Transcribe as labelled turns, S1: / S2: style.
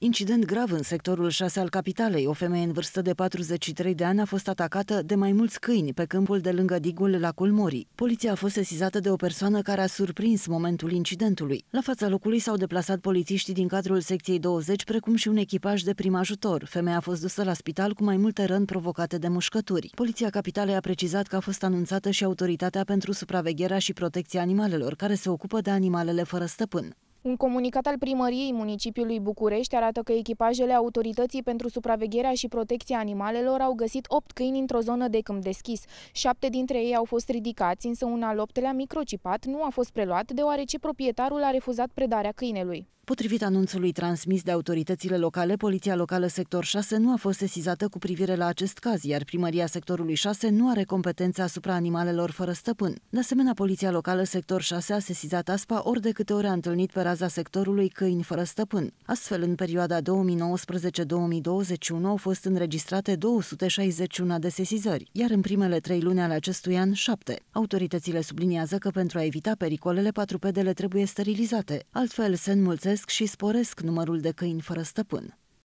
S1: Incident grav în sectorul 6 al capitalei. O femeie în vârstă de 43 de ani a fost atacată de mai mulți câini pe câmpul de lângă digul la Culmori. Poliția a fost sesizată de o persoană care a surprins momentul incidentului. La fața locului s-au deplasat polițiștii din cadrul secției 20, precum și un echipaj de prim ajutor. Femeia a fost dusă la spital cu mai multe răni provocate de mușcături. Poliția capitalei a precizat că a fost anunțată și autoritatea pentru supravegherea și protecția animalelor, care se ocupă de animalele fără stăpân.
S2: Un comunicat al primăriei municipiului București arată că echipajele Autorității pentru Supravegherea și Protecția Animalelor au găsit 8 câini într-o zonă de câmp deschis. Șapte dintre ei au fost ridicați, însă un al optelea microcipat nu a fost preluat deoarece proprietarul a refuzat predarea câinelui.
S1: Potrivit anunțului transmis de autoritățile locale, Poliția Locală Sector 6 nu a fost sesizată cu privire la acest caz, iar Primăria Sectorului 6 nu are competențe asupra animalelor fără stăpân. De asemenea, Poliția Locală Sector 6 a sesizat ASPA ori de câte ori a întâlnit pe raza sectorului câini fără stăpân. Astfel, în perioada 2019-2021 au fost înregistrate 261 de sesizări, iar în primele trei luni ale acestui an, 7. Autoritățile subliniază că pentru a evita pericolele, patrupedele trebuie sterilizate, altfel se înmulțesc și sporesc numărul de câini fără stăpân.